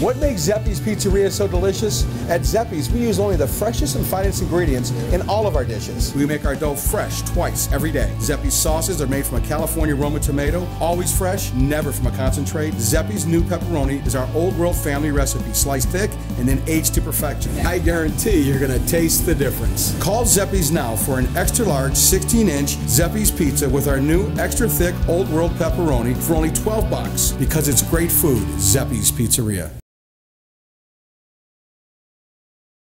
What makes Zeppe's Pizzeria so delicious? At Zeppe's, we use only the freshest and finest ingredients in all of our dishes. We make our dough fresh twice every day. Zeppe's sauces are made from a California Roma tomato, always fresh, never from a concentrate. Zeppe's new pepperoni is our old world family recipe, sliced thick and then aged to perfection. I guarantee you're gonna taste the difference. Call Zeppe's now for an extra large 16 inch Zeppe's pizza with our new extra thick old world pepperoni for only 12 bucks because it's great food. Zeppe's Pizzeria.